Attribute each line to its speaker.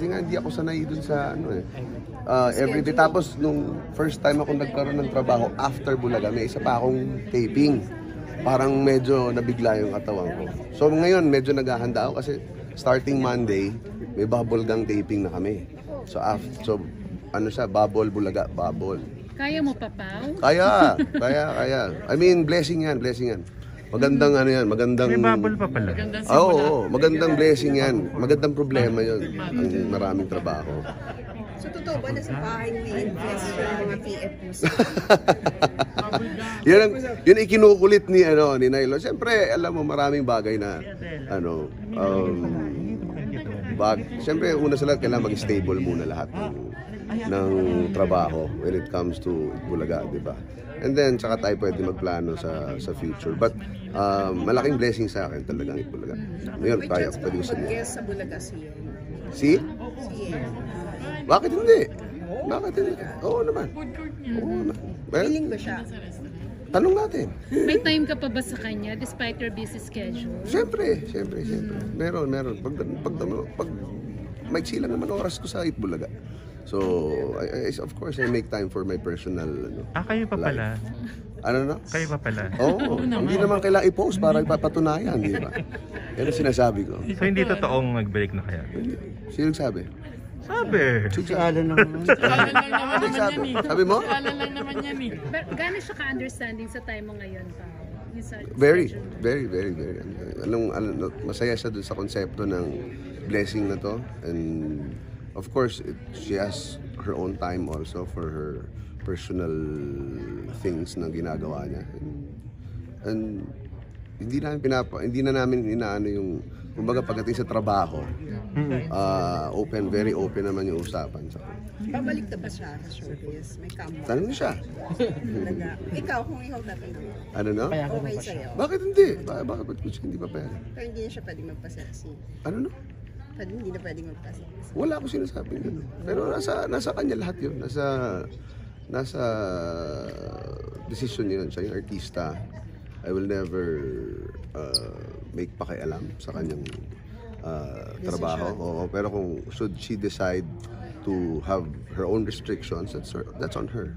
Speaker 1: Kasi nga hindi ako sanay dun sa ano eh. Uh, everyday. Tapos nung first time ako nagkaroon ng trabaho after Bulaga, may isa pa akong taping. Parang medyo nabigla yung katawan ko. So ngayon medyo naghahanda ako kasi starting Monday, may bubble gang taping na kami. So after, so ano siya, bubble Bulaga, bubble.
Speaker 2: Kaya mo pa, Pao?
Speaker 1: Kaya, kaya, kaya. I mean, blessing yan, blessing yan. Magandang ano yan, magandang...
Speaker 3: May bubble pa pala.
Speaker 1: Oo, oo, magandang blessing yan. Magandang problema yun. Ang maraming trabaho.
Speaker 4: So, totoo ba na sa bahay may invest yung mga PF mo sa
Speaker 1: yun ang yun ikinukulit ni ano ni Nailo. Siyempre, alam mo maraming bagay na ano um bag. Siyempre, una sa lahat kailangan maging stable muna lahat ng ng trabaho when it comes to Bulaga, di ba? And then, saka tayo pwede magplano sa sa future. But, um, malaking blessing sa akin talagang Itbulaga. Ngayon,
Speaker 4: May
Speaker 1: kaya
Speaker 4: chance
Speaker 1: pwede ko
Speaker 4: ba
Speaker 1: sabihin.
Speaker 4: mag-guest sa Bulaga siya?
Speaker 1: See?
Speaker 4: Siya.
Speaker 1: Bakit hindi? Bakit hindi? Oo naman. Oo naman. Well,
Speaker 4: Willing ba siya?
Speaker 1: tanong natin.
Speaker 2: May time ka pa ba sa kanya despite your busy schedule?
Speaker 1: Siyempre, siyempre, siyempre. Meron, meron. Pag, pag, pag, maiksi lang naman oras ko sa Itbulaga. So, I, I, of course, I make time for my personal, ano.
Speaker 3: Ah, kayo pa pala.
Speaker 1: Ano na?
Speaker 3: Kayo pa pala.
Speaker 1: Oo, hindi naman kailangan i-post para ipapatunayan, di ba? Yan ang sinasabi ko.
Speaker 3: So hindi totoong nag-break na kaya?
Speaker 1: Sino nagsabi?
Speaker 3: Sabi.
Speaker 1: Sino
Speaker 5: Si Alan naman.
Speaker 1: Sino nagsabi? Sabi mo?
Speaker 2: Pero gano'n siya ka-understanding sa time mo ngayon, Pao? Yung sa
Speaker 1: Very, very, very, very. Anong, ano, masaya siya dun sa konsepto ng blessing na to. And of course, it, she has her own time also for her personal things na ginagawa niya. And, and hindi namin pinapa, hindi na namin inaano yung kumbaga pagdating sa trabaho. ah, open, very open naman yung usapan sa
Speaker 4: Babalik na ba siya sa showbiz? May comeback
Speaker 1: Tanong niyo siya.
Speaker 4: talaga. Ikaw, kung ikaw tatanong,
Speaker 1: Ano no?
Speaker 4: okay sa'yo.
Speaker 1: Bakit hindi? Bakit, bakit, bakit hindi pa pwede?
Speaker 4: Pero hindi na siya pwedeng magpa-sexy.
Speaker 1: Ano no?
Speaker 4: Pwede, hindi na pwedeng magpa-sexy.
Speaker 1: Wala akong sinasabi yun. Pero nasa nasa kanya lahat yun. Nasa nasa decision niya yun. Siya yung artista. I will never uh, make pakialam sa kanyang uh, trabaho. Oo, pero kung should she decide to have her own restrictions, that's her, that's on her.